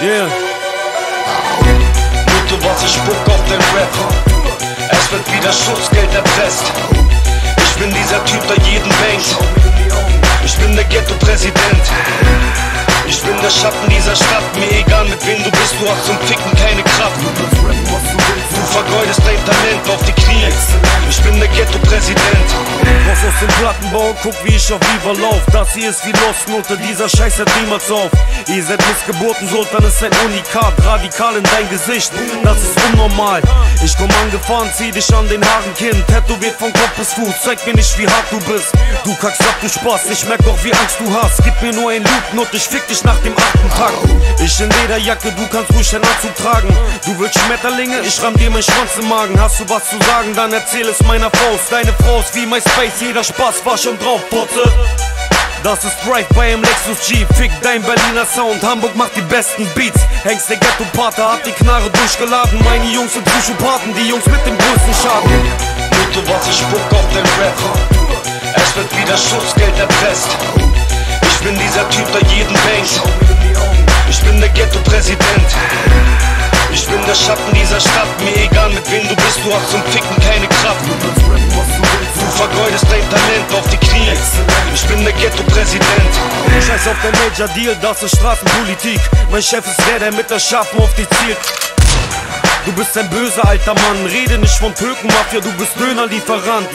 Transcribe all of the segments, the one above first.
Yeah. Mutter, was ich spuck auf den Rap. Es wird wieder Schutzgeld erpresst. Ich bin dieser Typ, der jeden bangt. Ich bin der Ghetto-Präsident. Ich bin der Schatten dieser Stadt. Mir egal mit wem du bist, du hast zum Ficken keine Kraft. Du vergeudest dein Talent auf die Knie. Ich bin der Ghetto-Präsident. Raus aus dem Plattenbau, guck wie ich auf Viva lauf. Das hier ist wie Lost Note, dieser Scheiß hört niemals auf. Ihr seid Missgeburten, Sultan ist ein Unikat, radikal in dein Gesicht, das ist unnormal. Ich komm angefahren, zieh dich an den Haaren, Kind, tätowiert von Kopf bis Fuß, zeig mir nicht wie hart du bist. Du kackst ab, du Spaß, ich merk doch wie Angst du hast. Gib mir nur ein Loop, Not, ich fick dich nach dem achten Tag. Ich in Lederjacke, du kannst ruhig einen Anzug tragen. Du willst Schmetterlinge, ich ramm dir mein Schwanz im Magen. Hast du was zu sagen, dann erzähl es meiner Faust. Deine Frau ist wie MySpace, jeder Spaß war schon drauf, Putze. Das ist Drive bei im Lexus G, fick dein Berliner Sound, Hamburg macht die besten Beats. Hengst der Ghetto-Pater hat die Knarre durchgeladen, meine Jungs sind Psychopathen, die Jungs mit dem größten Schaden. Mutter, was ich spuck auf den Rap. Es wird wieder Schutzgeld erpresst. Ich bin dieser Typ, der jeden bangt. Ich bin der Ghetto-Präsident. Ich bin der Schatten dieser Stadt. Mir egal mit wem du bist, du hast zum Ficken keine Kraft. Vergeudest dein Talent auf die Knie. Ich bin der Ghetto-Präsident. Scheiß auf der Major Deal, das ist Straßenpolitik. Mein Chef ist der, der mit der Schafen auf dich zielt. Du bist ein böser alter Mann, rede nicht von Türkenmafia, du bist Dönerlieferant.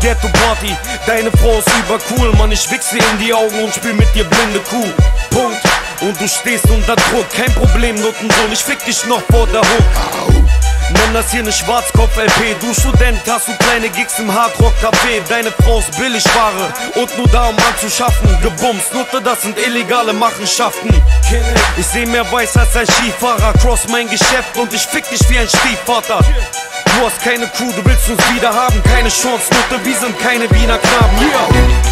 Ghetto Party, deine Frau ist übercool, Mann, ich wichse in die Augen und spiel mit dir blinde Kuh. Punkt. Und du stehst unter Druck, kein Problem, Notensohn, ich fick dich noch vor der Hook. Nenn das hier ne Schwarzkopf-LP. Du Student, hast du kleine Gigs im Hardrock-Café. Deine Frau ist Billigware und nur da, um anzuschaffen. Gebumst, Nutte, das sind illegale Machenschaften. Ich seh mehr weiß als ein Skifahrer. Cross mein Geschäft und ich fick dich wie ein Stiefvater. Du hast keine Crew, du willst uns wieder haben. Keine Chance, Nutte, wir sind keine Wiener Knaben. Yeah.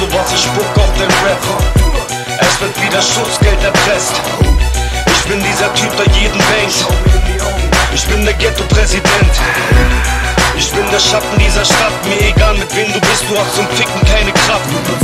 Mutter, was ich spuck auf den Rap. Es wird wieder Schutzgeld erpresst. Bin der Ghetto-Präsident. Ich bin der Schatten dieser Stadt. Mir egal mit wem du bist, du hast zum Ficken keine Kraft.